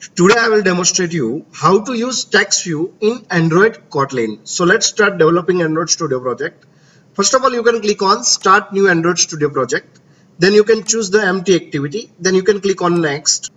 Today I will demonstrate you how to use text view in Android Kotlin. So let's start developing Android Studio project. First of all, you can click on start new Android Studio project. Then you can choose the empty activity. Then you can click on next.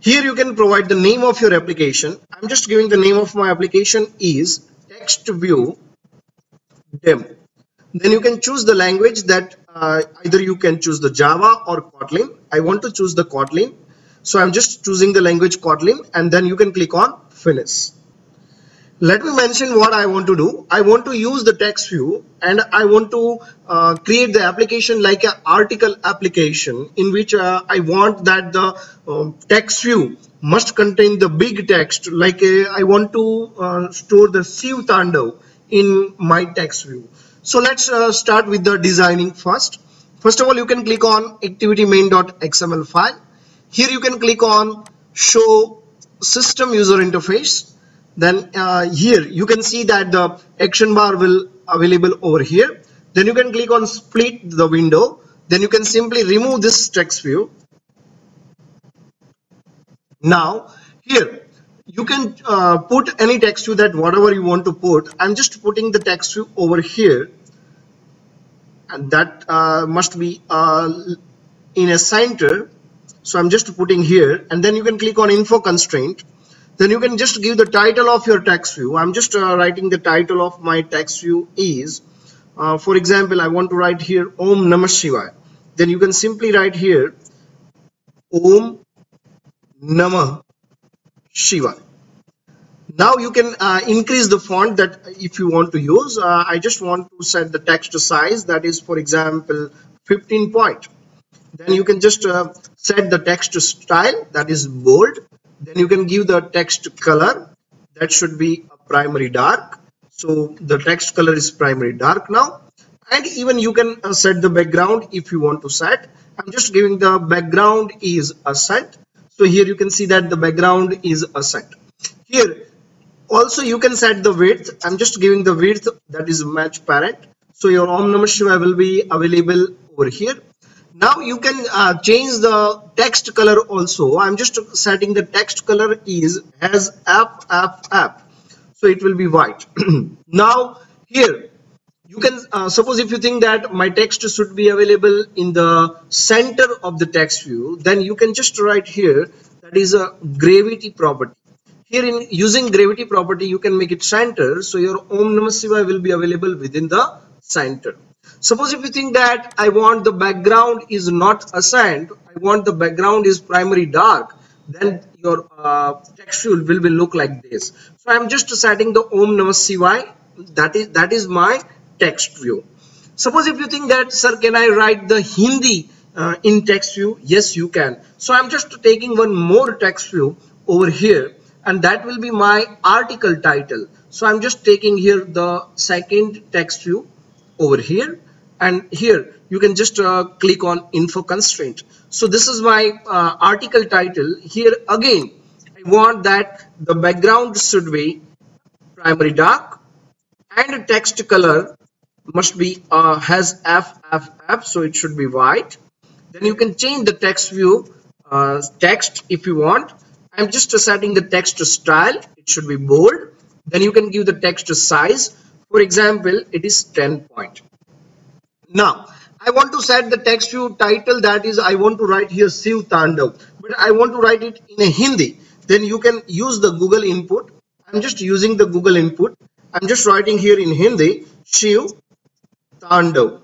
Here you can provide the name of your application. I'm just giving the name of my application is text view demo. Then you can choose the language that uh, either you can choose the Java or Kotlin. I want to choose the Kotlin so I'm just choosing the language Kotlin and then you can click on finish. Let me mention what I want to do. I want to use the text view and I want to uh, create the application like an article application in which uh, I want that the uh, text view must contain the big text like uh, I want to uh, store the Shiv Tandav in my text view. So let's uh, start with the designing first. First of all, you can click on activity main.xml file here you can click on show system user interface. Then uh, here you can see that the action bar will available over here. Then you can click on split the window. Then you can simply remove this text view. Now here you can uh, put any text view that whatever you want to put. I'm just putting the text view over here. And that uh, must be uh, in a center so I'm just putting here and then you can click on infer constraint. Then you can just give the title of your text view. I'm just uh, writing the title of my text view is uh, for example I want to write here Om Namah Shivaya. Then you can simply write here Om Namah Shivaya. Now you can uh, increase the font that if you want to use. Uh, I just want to set the text size that is for example 15 point. Then you can just uh, set the text style that is bold. Then you can give the text color. That should be a primary dark. So the text color is primary dark now. And even you can uh, set the background if you want to set. I'm just giving the background is a set. So here you can see that the background is a set. Here also you can set the width. I'm just giving the width that is match parent. So your om will be available over here now you can uh, change the text color also. I'm just setting the text color is as app app app. So it will be white. Now here you can uh, suppose if you think that my text should be available in the center of the text view then you can just write here that is a gravity property. Here in using gravity property you can make it center so your om namah shivaya will be available within the center Suppose if you think that I want the background is not assigned, I want the background is primary dark, then your uh, text will, will, will look like this. So I'm just setting the Om Namah Shivaya. That is that is my text view. Suppose if you think that, sir, can I write the Hindi uh, in text view? Yes, you can. So I'm just taking one more text view over here and that will be my article title. So I'm just taking here the second text view over here and here you can just uh, click on infer constraint. So this is my uh, article title. Here again I want that the background should be primary dark and text color must be uh, has F F F so it should be white. Then you can change the text view uh, text if you want. I'm just setting the text style. It should be bold. Then you can give the text size. For example it is 10 point now I want to set the text view title that is I want to write here Shiv Tandav but I want to write it in a Hindi. Then you can use the Google input. I'm just using the Google input. I'm just writing here in Hindi Shiv Tandav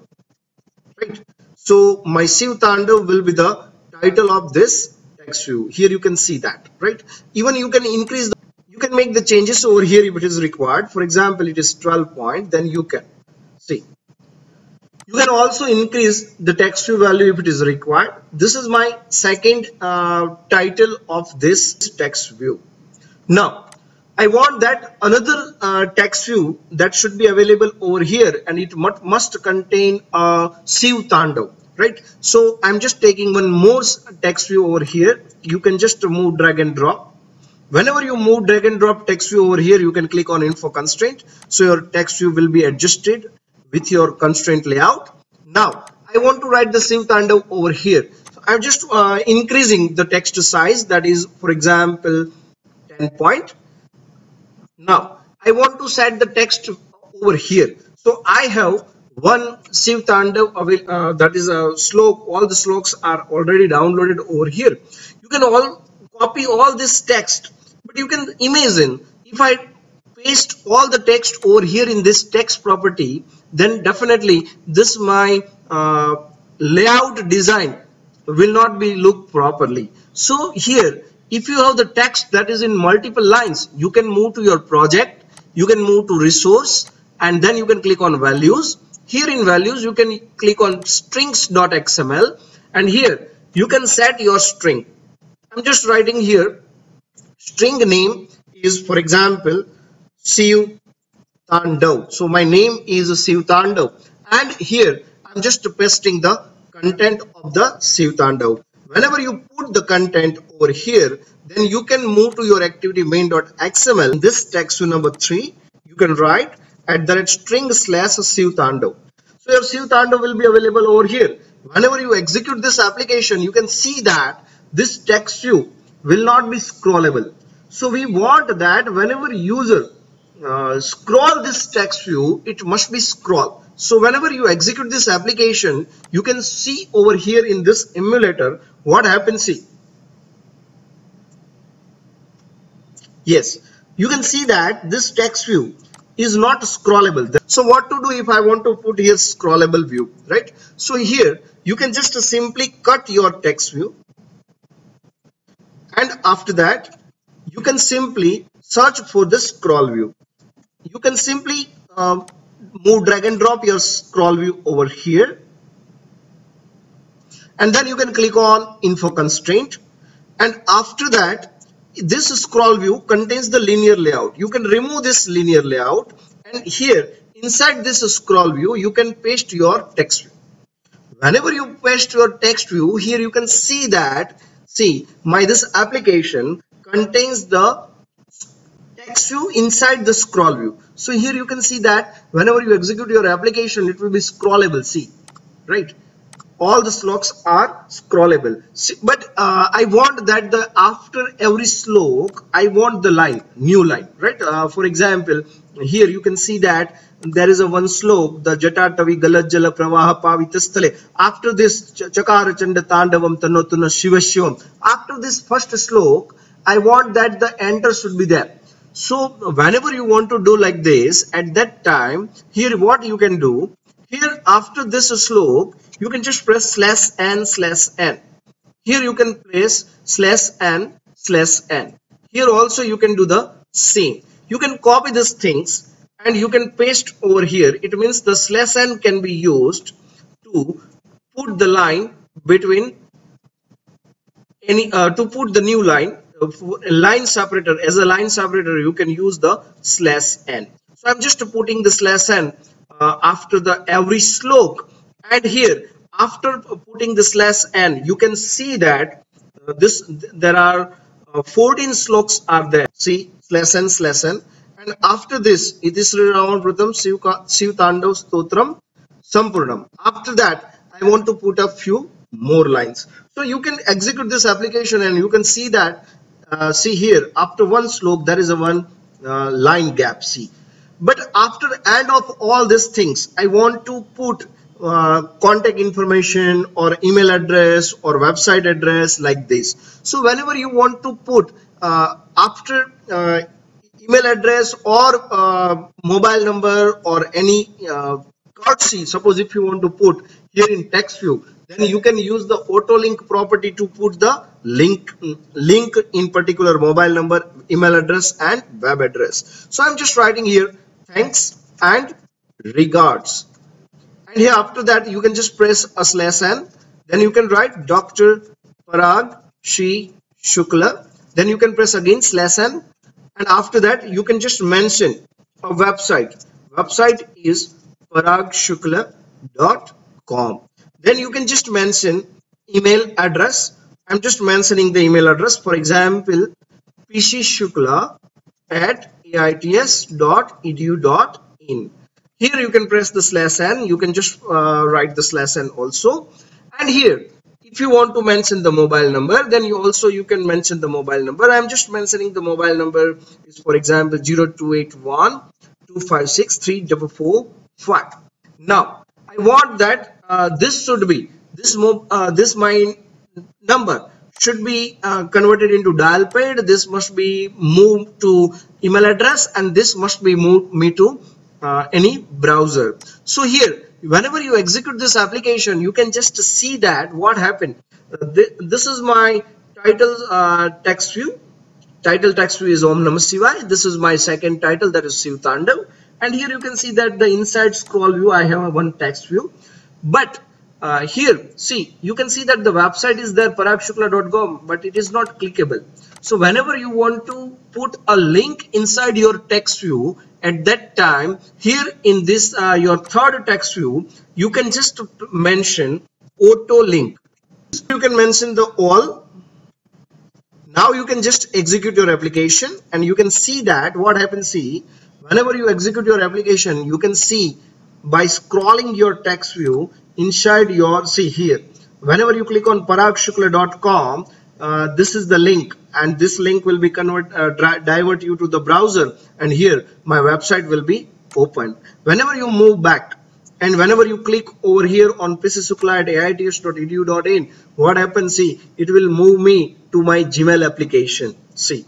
right? So my Shiv Tandav will be the title of this text view. Here you can see that right? Even you can increase the you can make the changes over here if it is required. For example it is 12 point then you can see you can also increase the text view value if it is required. This is my second uh, title of this text view. Now I want that another uh, text view that should be available over here and it must contain a Shiv Tandav right? So I'm just taking one more text view over here. You can just move drag and drop. Whenever you move drag and drop text view over here, you can click on infer constraint. So your text view will be adjusted with your constraint layout. Now, I want to write the Shiv Tandav over here. So I'm just uh, increasing the text size. That is for example 10 point. Now I want to set the text over here. So I have one Shiv uh, that is a slok all the sloks are already downloaded over here. You can all copy all this text. But you can imagine if I paste all the text over here in this text property then definitely this my uh, layout design will not be looked properly. So here if you have the text that is in multiple lines you can move to your project you can move to resource and then you can click on values. Here in values you can click on strings.xml and here you can set your string. I'm just writing here string name is for example Shiv Tandav. So my name is Shiv Tandav and here I'm just pasting the content of the Shiv Tandav. Whenever you put the content over here then you can move to your activity main.xml. This text view number 3 you can write at the red string slash Shiv Tandav. So your Shiv Tandav will be available over here. Whenever you execute this application you can see that this text view will not be scrollable. So we want that whenever user uh, scroll this text view, it must be scroll. So whenever you execute this application, you can see over here in this emulator what happens. See, yes, you can see that this text view is not scrollable. So what to do if I want to put here scrollable view, right? So here you can just simply cut your text view and after that you can simply search for the scroll view you can simply uh, move drag and drop your scroll view over here. And then you can click on infer constraint. And after that this scroll view contains the linear layout. You can remove this linear layout. And here inside this scroll view you can paste your text view. Whenever you paste your text view here you can see that see my this application contains the text view inside the scroll view. So here you can see that whenever you execute your application it will be scrollable. See right? All the sloks are scrollable. See, but uh, I want that the after every slok I want the line new line right? Uh, for example here you can see that there is a one slok the jatatavi galajjala pravaha pavitastale after this chakara chanda tandavam tanotuna shivashivam after this first slok I want that the enter should be there so whenever you want to do like this at that time here what you can do here after this slok, you can just press slash n slash n. Here you can press slash n slash n. Here also you can do the same. You can copy these things and you can paste over here. It means the slash n can be used to put the line between any uh, to put the new line line separator as a line separator you can use the slash n. So i'm just putting the slash n uh, after the every slok and here after putting the slash n you can see that uh, this there are uh, 14 sloks are there. See slash n slash n. And after this it is around pratham shiv tandav stotram sampurnam. After that i want to put a few more lines. So you can execute this application and you can see that uh, see here after one slok there is a one uh, line gap see. But after end of all these things I want to put uh, contact information or email address or website address like this. So whenever you want to put uh, after uh, email address or uh, mobile number or any courtesy suppose if you want to put here in text view then you can use the auto link property to put the link link in particular mobile number email address and web address. So i'm just writing here thanks and regards. And here after that you can just press a slash n. Then you can write dr parag shi shukla. Then you can press again slash n. And after that you can just mention a website. Website is paragshukla.com then you can just mention email address. I'm just mentioning the email address. For example pcshukla at aits.edu.in here you can press the slash n. You can just uh, write the slash n also. And here if you want to mention the mobile number then you also you can mention the mobile number. I'm just mentioning the mobile number is for example 0281 256 3445 now i want that uh, this should be this uh, this my number should be uh, converted into dial pad this must be moved to email address and this must be moved me to uh, any browser. So here whenever you execute this application you can just see that what happened. Uh, th this is my title text view. Title text view is Om Namah Shivaya. This is my second title that is Shiv and here you can see that the inside scroll view I have one text view but uh, here see you can see that the website is there paragshukla.com but it is not clickable. So whenever you want to put a link inside your text view at that time here in this uh, your third text view you can just mention auto link. You can mention the all. Now you can just execute your application and you can see that what happens see whenever you execute your application you can see by scrolling your text view inside your see here whenever you click on paragshukla.com uh, this is the link and this link will be convert uh, divert you to the browser and here my website will be opened. Whenever you move back and whenever you click over here on pcshukla at aits.edu.in what happens see it will move me to my gmail application see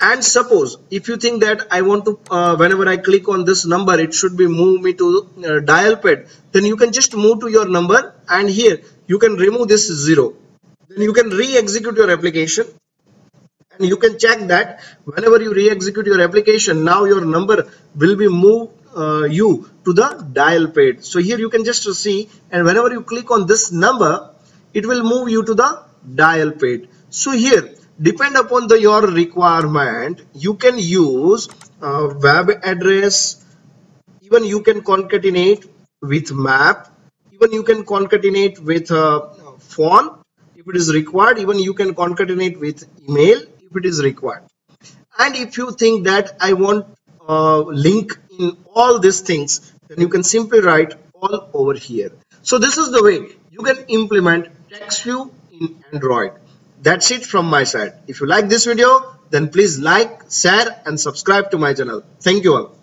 and suppose if you think that I want to uh, whenever I click on this number it should be move me to uh, dial pad then you can just move to your number and here you can remove this zero. Then you can re-execute your application. And you can check that whenever you re-execute your application now your number will be moved uh, you to the dial pad. So here you can just see and whenever you click on this number it will move you to the dial pad. So here depend upon the your requirement you can use web address. Even you can concatenate with map. Even you can concatenate with uh, phone if it is required. Even you can concatenate with email if it is required. And if you think that I want link in all these things then you can simply write all over here. So this is the way you can implement TextView in Android that's it from my side. If you like this video then please like share and subscribe to my channel. Thank you all